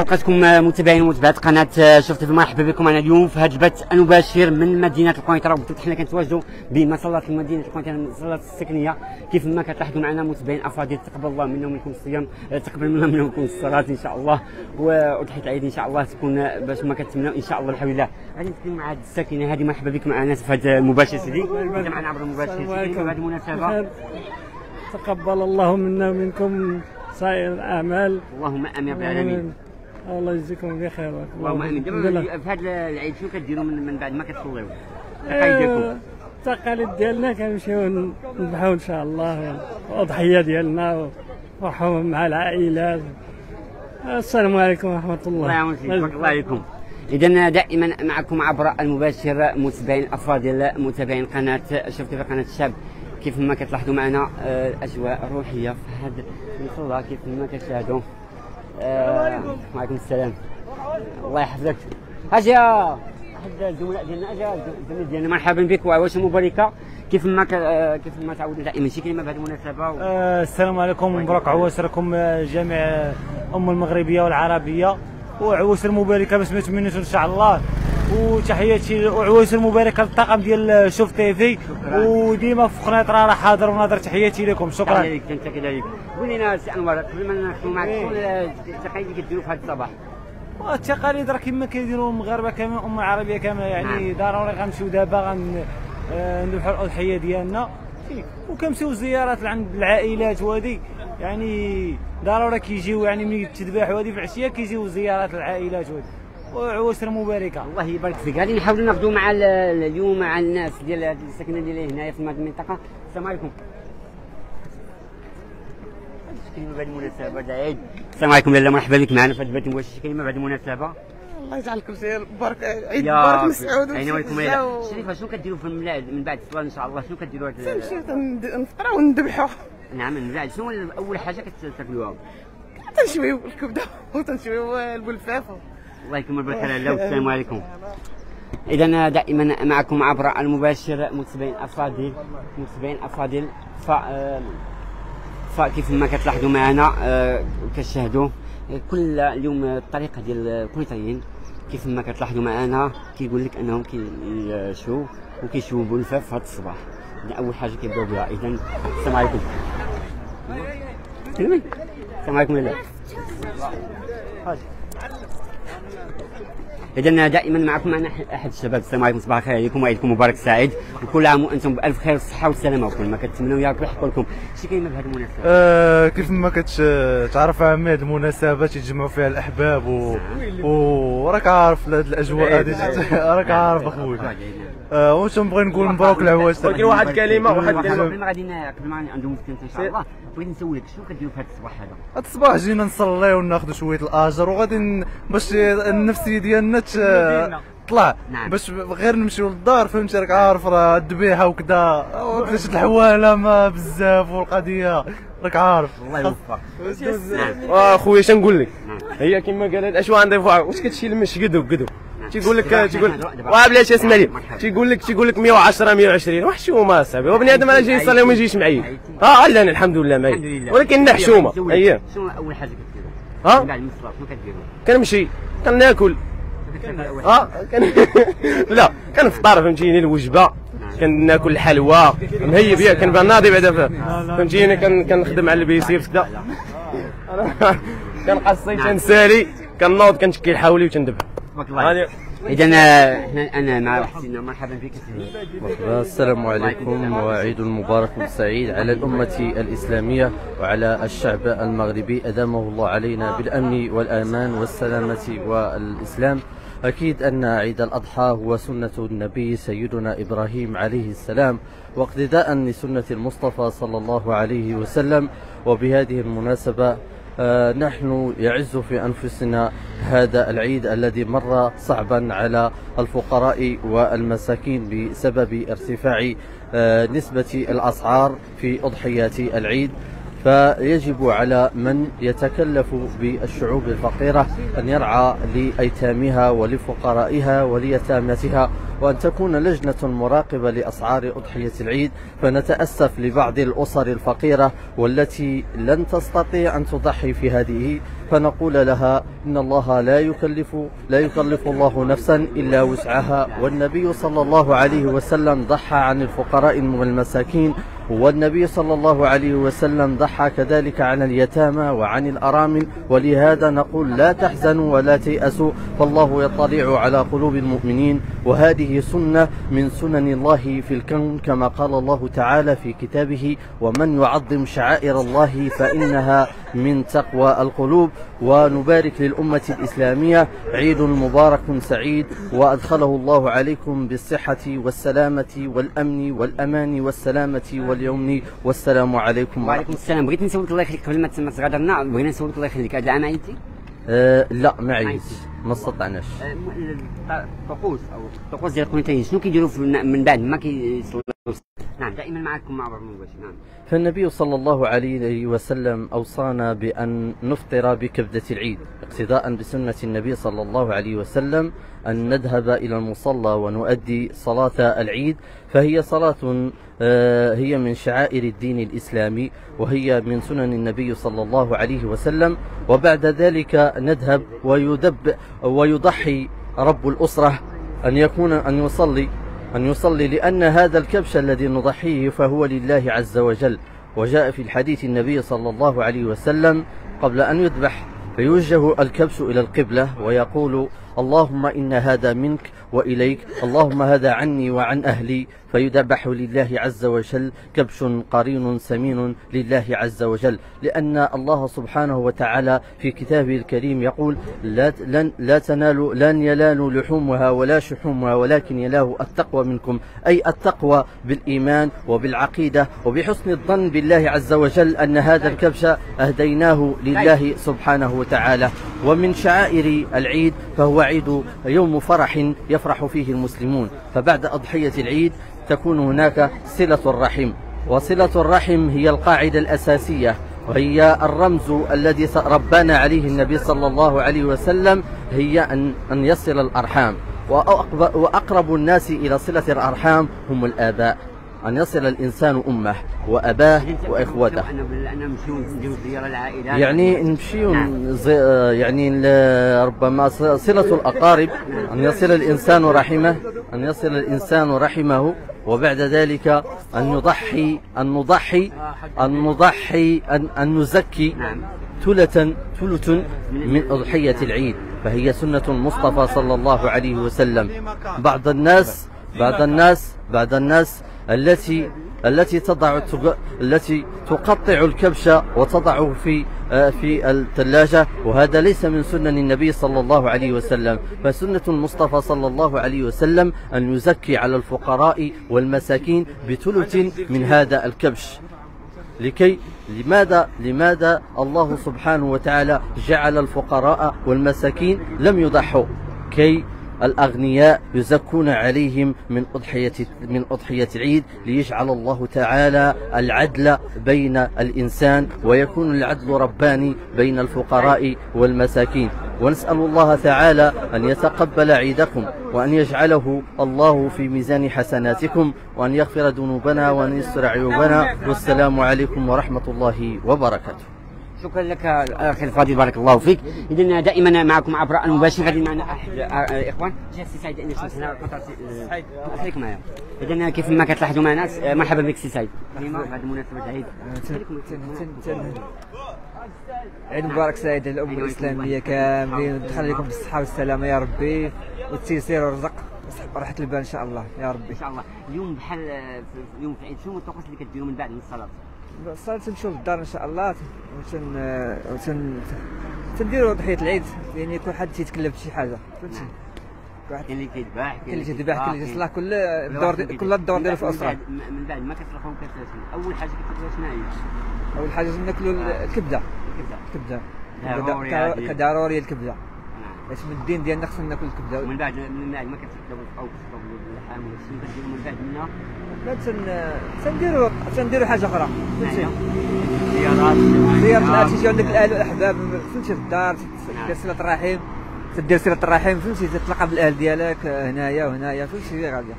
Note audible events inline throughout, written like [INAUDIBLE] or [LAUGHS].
لقيتكم متابعين ومتابعات قناة شفت في مرحبا بكم. أنا اليوم في هذا البث المباشر من مدينة القنيطرة. وبالضبط حنا كنتواجدوا بمصلاه المدينة القنيطرة المصلاه السكنية. كيف ما كتلاحظوا معنا متابعين افاضل تقبل الله منا ومنكم الصيام تقبل منا ومنكم الصلاة إن شاء الله. وضحية العيد إن شاء الله تكون باش ما كتمنوا إن شاء الله الحمد لله غادي نتكلم مع هذه الساكنة هذه مرحبا بك معنا في هذا المباشر سيدي. معنا عبر المباشر سيدي. في هذه المناسبه تقبل الله منا ومنكم سائر الأعمال. اللهم آمين يا رب العالمين. الله يجزيكم بخير اللهم امين دابا في هذا العيد شنو كديروا من, من بعد ما كتصليو تقاليدكم التقاليد ديالنا كنمشيو نذبحوا إن شاء الله الاضحيه ديالنا ونروحوا مع العائلات. السلام عليكم ورحمة الله. الله يعاون فيك بارك الله عليكم. اذا دائما معكم عبر المباشر متابعين الافاضل متابعين قناه شفت في قناة الشاب كيف ما كتلاحظوا معنا الاجواء الروحيه في هذا المصلى كيف ما كتشاهدوا؟ آه وعليكم السلام. الله يحفظك. أجي يا الزملاء ديالنا أجي الزملاء ديالنا. مرحبا بك وعواشر مباركه كيف ما كيف ما تعودنا دائما شي كلمة بهذه المناسبة و... آه السلام عليكم. مبروك عواشركم جميع أم المغربية والعربية. وعواشر مباركه باش ما تمنوش إن شاء الله. وتحياتي وعواشر مباركه للطاقم ديال شوف تيفي وديما في قناة راه حاضر وناظر. تحياتي لكم. شكرا. لك انت كذلك قول لنا سي انور قبل ما نختموا معك شنو التقاليد اللي كديروا في هذا الصباح؟ التقاليد راه كما كيديروا المغاربه كامل الامه العربيه كامله يعني ضروري غنمشيو دابا غن نذبحوا الأضحية ديالنا. وكنمشيو زيارات عند العائلات وهذه يعني ضروري كيجيو يعني ملي تذبح وهذه في العشية كيجيو زيارات العائلات وهذه وعواشر مباركة. الله يبارك فيك. غادي نحاولوا ناخذوا مع اليوم مع الناس ديال الساكنه ديال هنايا في هذه المنطقة. السلام عليكم. كلمه بعد المناسبة العيد السلام عليكم. لاله مرحبا بك معنا في هذا البث المباشر شي كلمه بعد المناسبة. الله يجعل كل شيء مبارك عيد مبارك مسعود عينا عليكم يا شريفة شنو كديروا في من بعد الصلاة إن شاء الله. شنو كديروا تنمشيو نفطروا ونذبحوا. نعم من بعد. شنو أول حاجة كتاكلوها؟ تنشويو الكبدة [LAUGHS] وتنشويو البلفاف. الله يكمل بالخير لاله [LAUGHS] والسلام عليكم. اذا دائما معكم عبر المباشر متابعين أفاضل متابعين أفاضل. ف فكيف ما كتلاحظوا معنا كتشاهدوا كل اليوم الطريقة ديال القنيطريين كيف ما كتلاحظوا معنا كيقول لك أنهم كيشووا وكيشووا بلفاف في هذا الصباح أول حاجة كيبداو بها. اذا السلام عليكم. السلام عليكم. لاله إذا دائما معكم معنا أحد الشباب السلام عليكم صباح الخير عليكم وعيدكم مبارك سعيد. وكل عام وأنتم بألف خير والصحه والسلامه وكل ما كتمنوا يا رب يحفظ لكم شي كلمه بهذه المناسبة؟ آه كيف ما كتعرف عام هذه المناسبة تيتجمعوا فيها الأحباب و... وراك عارف الأجواء هذه. [LAUGHS] راك عارف اخويا آه واش نبغي نقول مبروك العواش ولكن واحد الكلمة واحد الكلمة قبل ما غادي قبل ما ندوز إن شاء الله. بغيت نسولك شنو كديروا في هذا الصباح هذا؟ هذا الصباح جينا نصليو وناخذ شوية الآجر وغادي باش النفسيه ديالنا طلع نعم. باش غير نمشيو للدار فهمتي؟ راك عارف راه الذبيحه وكذا وكذا الحوالة ما بزاف والقضية. راك عارف. الله يوفقك. اخويا اش نقول لك؟ هي كما قال هاد اشوا عندها واش كتشيل المش قدو قدو تيقول لك تيقول واه بلاتي اسمع لي تيقول لك تيقول لك 110 120 وحشومه اصاحبي هو بنادم راه جاي يصلي وما يجيش معي. آه لا الحمد لله معي. ولكن حشومه اييه شنو أول حاجة كديروا؟ ها؟ بعد الصلاه شنو كديروا؟ كنمشي. كناكل. آه كان [LAUGHS] لا كنفطر فهمتيني؟ الوجبة. كناكل الحلوى. مهيب ياك كنبان ناضي بعدا فهمتيني؟ كنخدم على البيسيبس كدا [LAUGHS] كنقصي تنسالي كنوض كنشكي الحولي وتندبح الله. اذا أنا مع حسين مرحبا بك. السلام عليكم وعيد مبارك سعيد على الأمة الإسلامية وعلى الشعب المغربي. أدامه الله علينا بالأمن والأمان والسلامة والإسلام. أكيد أن عيد الأضحى هو سنة النبي سيدنا إبراهيم عليه السلام واقتداء لسنة المصطفى صلى الله عليه وسلم. وبهذه المناسبة آه، نحن يعز في أنفسنا هذا العيد الذي مر صعبا على الفقراء والمساكين بسبب ارتفاع آه، نسبة الأسعار في أضحيات العيد. فيجب على من يتكلف بالشعوب الفقيرة أن يرعى لأيتامها ولفقرائها وليتامتها وأن تكون لجنة مراقبة لأسعار أضحية العيد. فنتأسف لبعض الأسر الفقيرة والتي لن تستطيع أن تضحي في هذه فنقول لها إن الله لا يكلف لا يكلف الله نفسا إلا وسعها. والنبي صلى الله عليه وسلم ضحى عن الفقراء والمساكين والنبي صلى الله عليه وسلم ضحى كذلك عن اليتامى وعن الأرامل ولهذا نقول لا تحزنوا ولا تيأسوا فالله يطلع على قلوب المؤمنين. وهذه سنة من سنن الله في الكون كما قال الله تعالى في كتابه ومن يعظم شعائر الله فإنها من تقوى القلوب ونبارك للأمة الإسلامية عيد مبارك سعيد وأدخله الله عليكم بالصحة والسلامة والأمن والأمان والسلامة واليمن. والسلام عليكم وعليكم السلام. بغيت نسولك الله يخليك قبل ما تغادرنا بغينا نسولك الله يخليك. هذا العام عيدتي؟ أه لا ما عيدتش ما استطعناش. الطقوس أو الطقوس ديال القنيتين شنو كيديروا من بعد؟ ما كيصلوا. نعم دائما معكم مع مباشر نعم. فالنبي صلى الله عليه وسلم أوصانا بأن نفطر بكبدة العيد اقتداء بسنة النبي صلى الله عليه وسلم أن نذهب إلى المصلى ونؤدي صلاة العيد. فهي صلاة آه، هي من شعائر الدين الإسلامي وهي من سنن النبي صلى الله عليه وسلم. وبعد ذلك نذهب ويدب ويضحي رب الأسرة أن يكون أن يصلي أن يصلي لأن هذا الكبش الذي نضحيه فهو لله عز وجل. وجاء في الحديث النبي صلى الله عليه وسلم قبل أن يذبح فيوجه الكبش إلى القبلة ويقول اللهم إن هذا منك وإليك. اللهم هذا عني وعن أهلي. فيذبح لله عز وجل كبش قرين سمين لله عز وجل. لأن الله سبحانه وتعالى في كتابه الكريم يقول لا, لن, لا تنالوا لن ينالوا لحومها ولا شحومها ولكن ينال التقوى منكم. أي التقوى بالإيمان وبالعقيدة وبحسن الظن بالله عز وجل أن هذا الكبش أهديناه لله سبحانه وتعالى. ومن شعائر العيد فهو عيد يوم فرح يفرح فيه المسلمون. فبعد أضحية العيد تكون هناك صلة الرحم. وصلة الرحم هي القاعدة الأساسية وهي الرمز الذي ربانا عليه النبي صلى الله عليه وسلم هي أن, أن يصل الأرحام. وأقرب الناس إلى صلة الأرحام هم الآباء. أن يصل الإنسان أمه وأباه وإخوته. يعني نمشي نعم. يعني ربما صلة الأقارب. أن يصل الإنسان رحمه أن يصل الإنسان رحمه وبعد ذلك أن نضحي أن نضحي أن نضحي أن, أن نزكي نعم. ثلة ثلث من أضحية العيد. فهي سنة المصطفى صلى الله عليه وسلم. بعض الناس بعض الناس بعض الناس التي التي تضع التي تقطع الكبش وتضعه في آه، في الثلاجة وهذا ليس من سنن النبي صلى الله عليه وسلم. فسنة المصطفى صلى الله عليه وسلم أن يزكي على الفقراء والمساكين بثلث من هذا الكبش. لكي لماذا لماذا الله سبحانه وتعالى جعل الفقراء والمساكين لم يضحوا؟ كي الأغنياء يزكون عليهم من أضحية من أضحية العيد ليجعل الله تعالى العدل بين الإنسان ويكون العدل رباني بين الفقراء والمساكين. ونسأل الله تعالى أن يتقبل عيدكم وأن يجعله الله في ميزان حسناتكم وأن يغفر ذنوبنا وأن يستر عيوبنا. والسلام عليكم ورحمة الله وبركاته. شكرا لك أخي الفاضل بارك الله فيك. اذا دائما معكم عبر المباشر غادي معنا أحد آه، آه، جا سي سعيد شفت هنا قطعة- خليك معايا اذا كيف ما كتلاحظوا معنا آه، مرحبا بك سي سعيد. بعد مناسبه عيد عيد مبارك سعيد للأمة الإسلامية كاملين. ودخل عليكم بالصحة والسلامة يا ربي. والتيسير والرزق وراحة البال إن شاء الله يا ربي. إن شاء الله. اليوم بحال آه، اليوم في عيد شنو الطقوس اللي كديروا من بعد من الصلاة؟ الصلاة تمشيو للدار إن شاء الله وتن وتن تنديروا ضحية العيد يعني كل حد تيتكلف بشي حاجة. فهمتي كل واحد كاين اللي كيذبح كاين اللي تيذبح كاين اللي يصلح كل الدور كل الدور ديالو في بعد- من بعد ما كتلقاو كتلاشوا أول حاجة كتلقاو شنو هي؟ أول حاجة ناكلوا الكبدة. الكبدة. كدا- هذه. كضروري الكبدة. نعم. باش من الدين ديالنا خصنا ناكل الكبدة. ومن بعد من بعد ما كتبداو أو كتطلبوا اللحم ولا شنو كديروا من بعد منها لا تن تنديروا تنديروا حاجة أخرى. فهمتي زيارات. زيارة الناس تيجيو عندك الأهل والأحباب. فهمتي في الدار نعم. دير صلة الرحم. تدير صلة الرحم. فهمتي تتلقى بالأهل ديالك هنايا وهنايا. فهمتي غادي.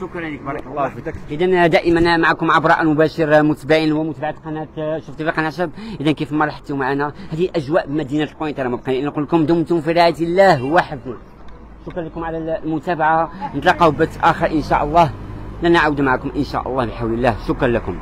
شكرا لك بارك الله فيك. اذا دائما معكم عبر المباشر متابعين ومتابعه قناة شفت في قناة شاب اذا كيف ما لاحظتوا معنا هذه أجواء مدينة القوينت أنا ما بقى نقول لكم دمتم في رعاية الله وحفظه شكرا لكم على المتابعة. نتلاقاو بث آخر إن شاء الله. لن نعود معكم إن شاء الله بحول الله. شكرا لكم.